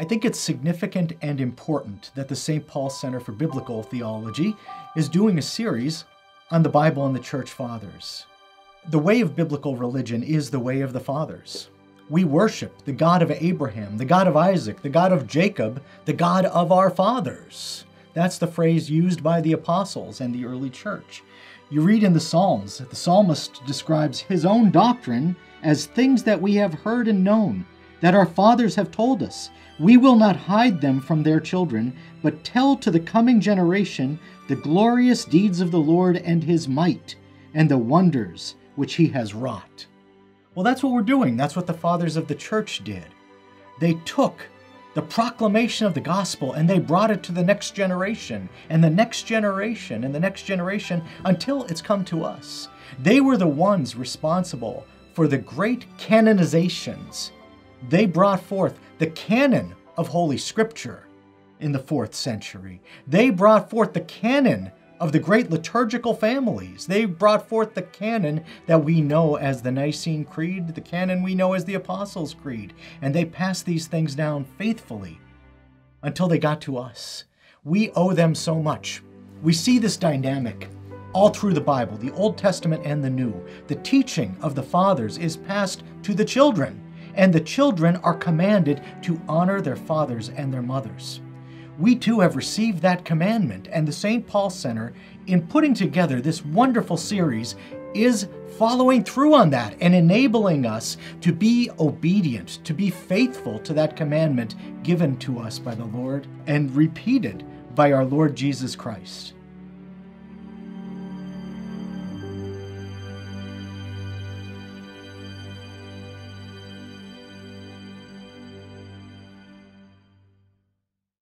I think it's significant and important that the St. Paul Center for Biblical Theology is doing a series on the Bible and the Church Fathers. The way of biblical religion is the way of the Fathers. We worship the God of Abraham, the God of Isaac, the God of Jacob, the God of our fathers. That's the phrase used by the apostles and the early church. You read in the Psalms that the psalmist describes his own doctrine as things that we have heard and known, that our fathers have told us. We will not hide them from their children, but tell to the coming generation the glorious deeds of the Lord and his might, and the wonders which he has wrought. Well, that's what we're doing. That's what the fathers of the church did. They took the proclamation of the gospel and they brought it to the next generation and the next generation and the next generation until it's come to us. They were the ones responsible for the great canonizations they brought forth the canon of Holy Scripture in the fourth century. They brought forth the canon of the great liturgical families. They brought forth the canon that we know as the Nicene Creed, the canon we know as the Apostles' Creed, and they passed these things down faithfully until they got to us. We owe them so much. We see this dynamic all through the Bible, the Old Testament and the New. The teaching of the fathers is passed to the children and the children are commanded to honor their fathers and their mothers. We too have received that commandment, and the St. Paul Center, in putting together this wonderful series, is following through on that and enabling us to be obedient, to be faithful to that commandment given to us by the Lord and repeated by our Lord Jesus Christ.